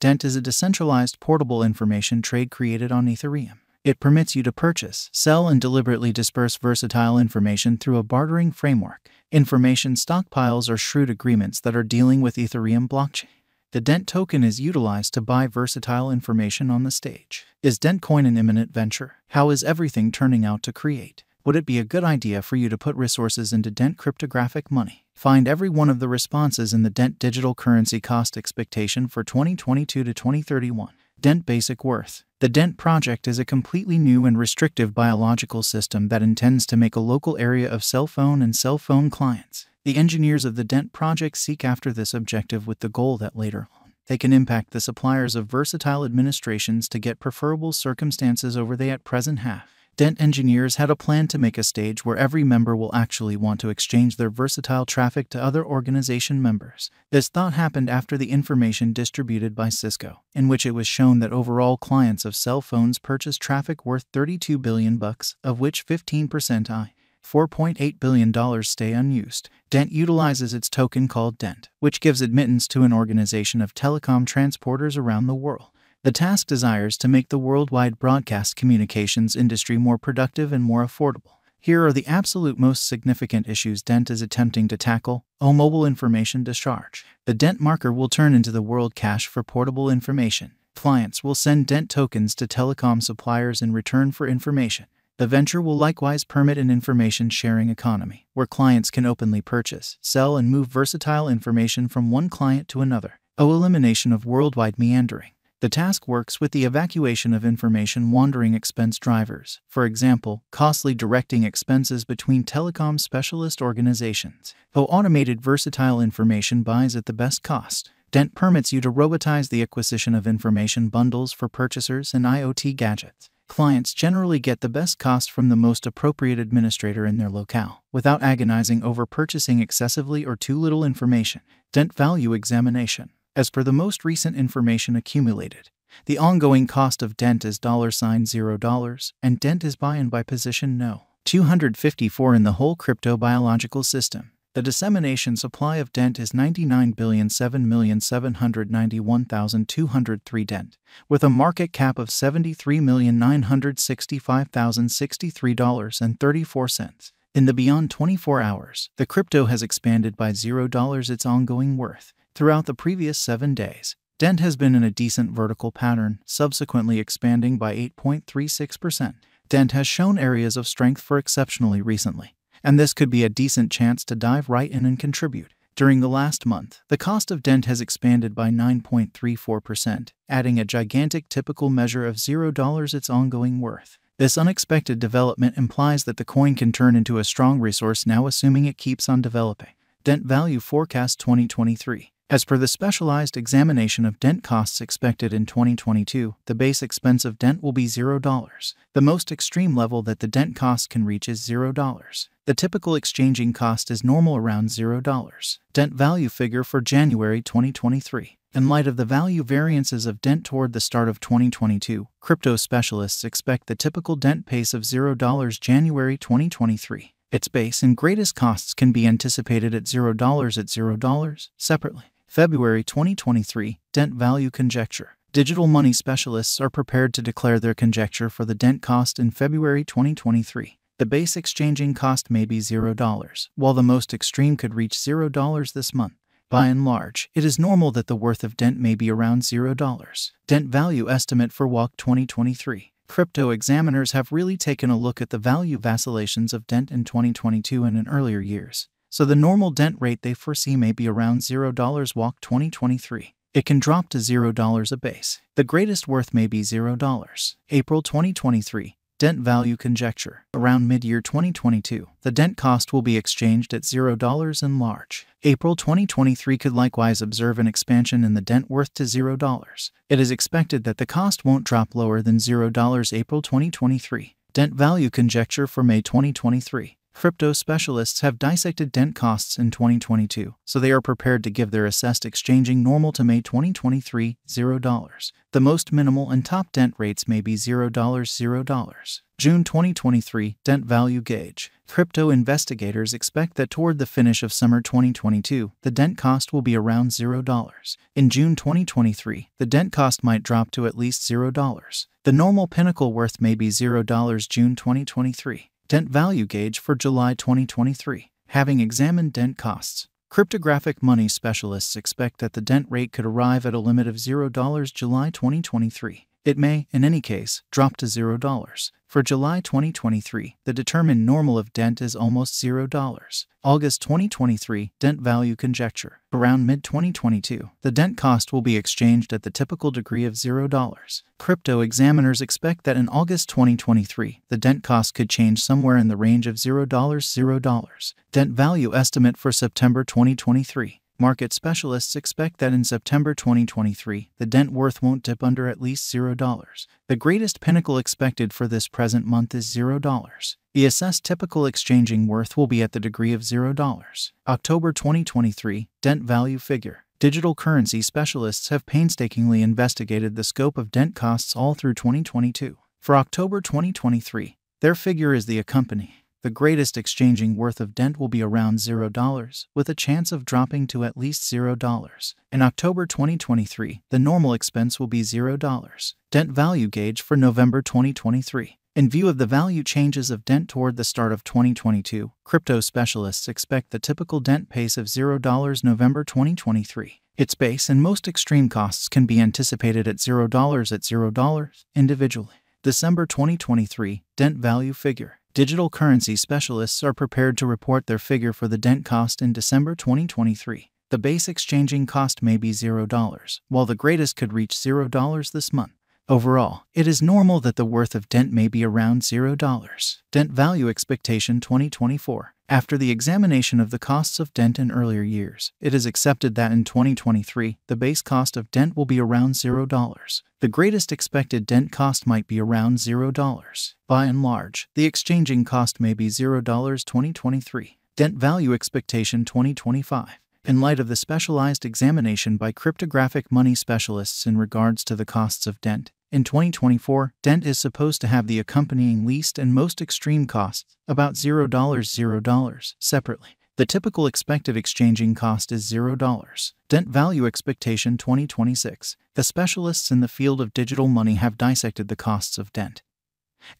Dent is a decentralized portable information trade created on Ethereum. It permits you to purchase, sell, and deliberately disperse versatile information through a bartering framework. Information stockpiles are shrewd agreements that are dealing with Ethereum blockchain. The Dent token is utilized to buy versatile information on the stage. Is Dentcoin an imminent venture? How is everything turning out to create? Would it be a good idea for you to put resources into Dent cryptographic money? Find every one of the responses in the Dent digital currency cost expectation for 2022 to 2031. Dent Basic Worth. The Dent project is a completely new and restrictive biological system that intends to make a local area of cell phone and cell phone clients. The engineers of the Dent project seek after this objective with the goal that later on, they can impact the suppliers of versatile administrations to get preferable circumstances over they at present have. Dent engineers had a plan to make a stage where every member will actually want to exchange their versatile traffic to other organization members. This thought happened after the information distributed by Cisco, in which it was shown that overall clients of cell phones purchase traffic worth 32 billion bucks, of which 15% I. $4.8 billion stay unused. Dent utilizes its token called Dent, which gives admittance to an organization of telecom transporters around the world. The task desires to make the worldwide broadcast communications industry more productive and more affordable. Here are the absolute most significant issues Dent is attempting to tackle. O mobile information discharge. The Dent marker will turn into the world cache for portable information. Clients will send Dent tokens to telecom suppliers in return for information. The venture will likewise permit an information sharing economy, where clients can openly purchase, sell, and move versatile information from one client to another. O elimination of worldwide meandering. The task works with the evacuation of information wandering expense drivers, for example, costly directing expenses between telecom specialist organizations. Though automated versatile information buys at the best cost, Dent permits you to robotize the acquisition of information bundles for purchasers and IoT gadgets. Clients generally get the best cost from the most appropriate administrator in their locale, without agonizing over purchasing excessively or too little information. Dent value examination. As per the most recent information accumulated, the ongoing cost of Dent is dollar sign $0 and Dent is buy and by position no. 254 in the whole crypto biological system. The dissemination supply of Dent is 99,7,791,203 Dent, with a market cap of $73,965,063.34. In the beyond 24 hours, the crypto has expanded by $0 its ongoing worth. Throughout the previous seven days, Dent has been in a decent vertical pattern, subsequently expanding by 8.36%. Dent has shown areas of strength for exceptionally recently, and this could be a decent chance to dive right in and contribute. During the last month, the cost of Dent has expanded by 9.34%, adding a gigantic typical measure of $0 its ongoing worth. This unexpected development implies that the coin can turn into a strong resource now, assuming it keeps on developing. Dent Value Forecast 2023 as per the specialized examination of Dent costs expected in 2022, the base expense of Dent will be $0. The most extreme level that the Dent cost can reach is $0. The typical exchanging cost is normal around $0. Dent value figure for January 2023. In light of the value variances of Dent toward the start of 2022, crypto specialists expect the typical Dent pace of $0 January 2023. Its base and greatest costs can be anticipated at $0 at $0 separately. February 2023 Dent Value Conjecture. Digital money specialists are prepared to declare their conjecture for the Dent cost in February 2023. The base exchanging cost may be $0, while the most extreme could reach $0 this month. By and large, it is normal that the worth of Dent may be around $0. Dent Value Estimate for Walk 2023. Crypto examiners have really taken a look at the value vacillations of Dent in 2022 and in earlier years so the normal dent rate they foresee may be around $0 walk 2023. It can drop to $0 a base. The greatest worth may be $0. April 2023. Dent value conjecture. Around mid year 2022, the dent cost will be exchanged at $0 in large. April 2023 could likewise observe an expansion in the dent worth to $0. It is expected that the cost won't drop lower than $0 April 2023. Dent value conjecture for May 2023. Crypto specialists have dissected dent costs in 2022, so they are prepared to give their assessed exchanging normal to May 2023 $0. The most minimal and top dent rates may be $0 $0. June 2023 Dent Value Gauge. Crypto investigators expect that toward the finish of summer 2022, the dent cost will be around $0. In June 2023, the dent cost might drop to at least $0. The normal pinnacle worth may be $0 June 2023. Dent Value Gauge for July 2023. Having examined dent costs, cryptographic money specialists expect that the dent rate could arrive at a limit of $0 July 2023. It may, in any case, drop to $0. For July 2023, the determined normal of dent is almost $0. August 2023, dent value conjecture. Around mid 2022, the dent cost will be exchanged at the typical degree of $0. Crypto examiners expect that in August 2023, the dent cost could change somewhere in the range of $0 $0. Dent value estimate for September 2023. Market specialists expect that in September 2023, the dent worth won't dip under at least $0. The greatest pinnacle expected for this present month is $0. The assessed typical exchanging worth will be at the degree of $0. October 2023, dent value figure. Digital currency specialists have painstakingly investigated the scope of dent costs all through 2022. For October 2023, their figure is the accompany the greatest exchanging worth of Dent will be around $0, with a chance of dropping to at least $0. In October 2023, the normal expense will be $0. Dent value gauge for November 2023. In view of the value changes of Dent toward the start of 2022, crypto specialists expect the typical Dent pace of $0 November 2023. Its base and most extreme costs can be anticipated at $0 at $0 individually. December 2023 Dent value figure. Digital currency specialists are prepared to report their figure for the dent cost in December 2023. The base exchanging cost may be $0, while the greatest could reach $0 this month. Overall, it is normal that the worth of dent may be around $0. Dent Value Expectation 2024 after the examination of the costs of Dent in earlier years, it is accepted that in 2023, the base cost of Dent will be around $0. The greatest expected Dent cost might be around $0. By and large, the exchanging cost may be $0 2023. Dent Value Expectation 2025 in light of the specialized examination by cryptographic money specialists in regards to the costs of Dent, in 2024, Dent is supposed to have the accompanying least and most extreme costs, about $0 $0 separately. The typical expected exchanging cost is $0. Dent Value Expectation 2026. The specialists in the field of digital money have dissected the costs of Dent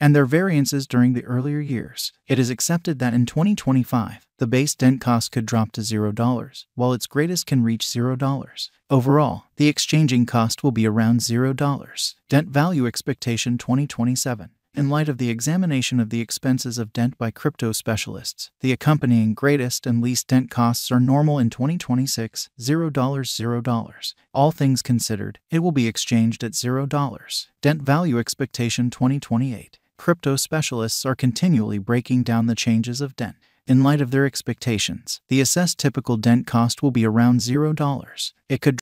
and their variances during the earlier years. It is accepted that in 2025, the base dent cost could drop to $0, while its greatest can reach $0. Overall, the exchanging cost will be around $0. Dent Value Expectation 2027 in light of the examination of the expenses of Dent by crypto specialists, the accompanying greatest and least Dent costs are normal in 2026 $0 $0. All things considered, it will be exchanged at $0. Dent Value Expectation 2028 Crypto specialists are continually breaking down the changes of Dent. In light of their expectations, the assessed typical Dent cost will be around $0. It could